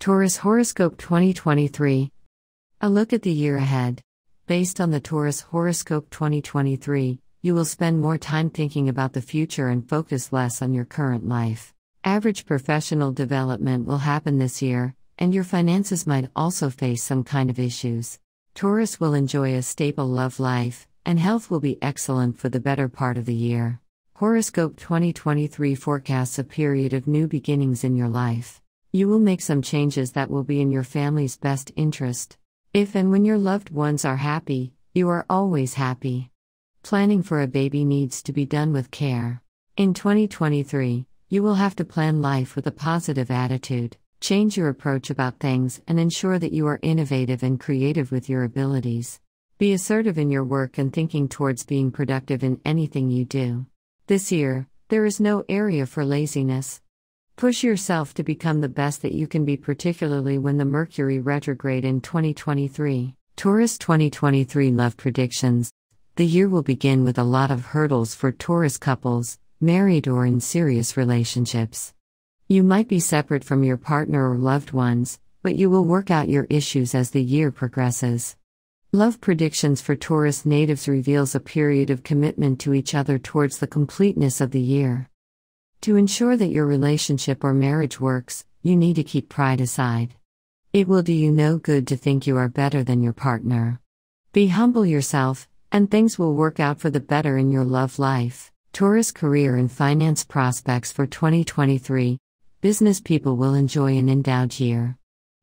Taurus Horoscope 2023. A look at the year ahead. Based on the Taurus Horoscope 2023, you will spend more time thinking about the future and focus less on your current life. Average professional development will happen this year, and your finances might also face some kind of issues. Taurus will enjoy a stable love life, and health will be excellent for the better part of the year. Horoscope 2023 forecasts a period of new beginnings in your life. You will make some changes that will be in your family's best interest. If and when your loved ones are happy, you are always happy. Planning for a baby needs to be done with care. In 2023, you will have to plan life with a positive attitude, change your approach about things, and ensure that you are innovative and creative with your abilities. Be assertive in your work and thinking towards being productive in anything you do. This year, there is no area for laziness. Push yourself to become the best that you can be, particularly when the Mercury retrograde in 2023. Taurus 2023 Love Predictions. The year will begin with a lot of hurdles for Taurus couples, married or in serious relationships. You might be separate from your partner or loved ones, but you will work out your issues as the year progresses. Love predictions for Taurus natives reveals a period of commitment to each other towards the completeness of the year. To ensure that your relationship or marriage works, you need to keep pride aside. It will do you no good to think you are better than your partner. Be humble yourself, and things will work out for the better in your love life. Taurus career and finance prospects for 2023. Business people will enjoy an endowed year.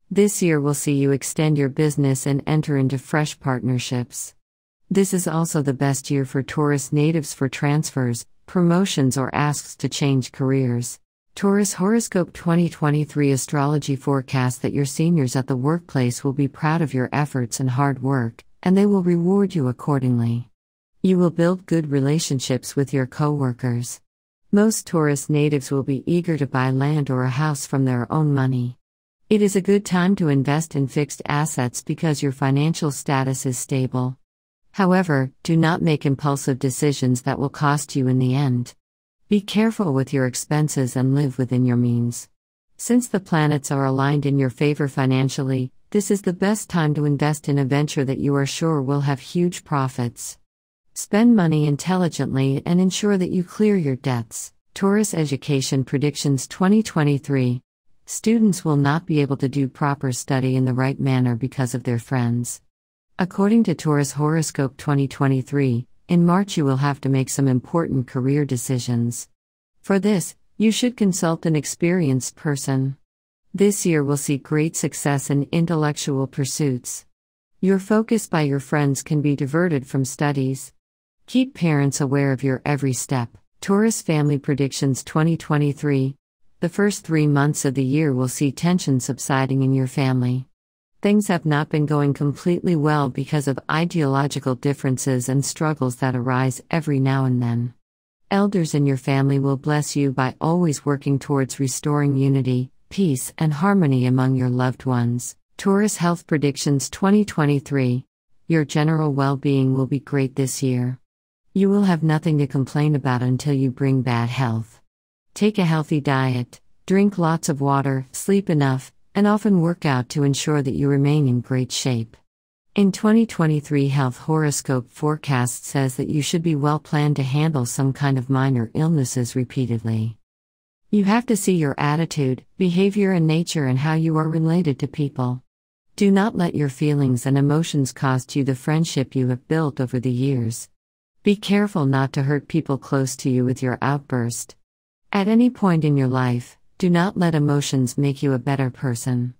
This year will see you extend your business and enter into fresh partnerships. This is also the best year for Taurus natives for transfers, promotions, or asks to change careers. Taurus Horoscope 2023 astrology forecasts that your seniors at the workplace will be proud of your efforts and hard work, and they will reward you accordingly. You will build good relationships with your coworkers. Most Taurus natives will be eager to buy land or a house from their own money. It is a good time to invest in fixed assets because your financial status is stable. However, do not make impulsive decisions that will cost you in the end. Be careful with your expenses and live within your means. Since the planets are aligned in your favor financially, this is the best time to invest in a venture that you are sure will have huge profits. Spend money intelligently and ensure that you clear your debts. Taurus Education Predictions 2023 Students will not be able to do proper study in the right manner because of their friends. According to Taurus Horoscope 2023, in March you will have to make some important career decisions. For this, you should consult an experienced person. This year will see great success in intellectual pursuits. Your focus by your friends can be diverted from studies. Keep parents aware of your every step. Taurus Family Predictions 2023 The first three months of the year will see tension subsiding in your family. Things have not been going completely well because of ideological differences and struggles that arise every now and then. Elders in your family will bless you by always working towards restoring unity, peace, and harmony among your loved ones. Taurus Health Predictions 2023 Your general well being will be great this year. You will have nothing to complain about until you bring bad health. Take a healthy diet, drink lots of water, sleep enough, and often work out to ensure that you remain in great shape. In 2023 Health Horoscope forecast says that you should be well planned to handle some kind of minor illnesses repeatedly. You have to see your attitude, behavior, and nature and how you are related to people. Do not let your feelings and emotions cost you the friendship you have built over the years. Be careful not to hurt people close to you with your outburst. At any point in your life, do not let emotions make you a better person.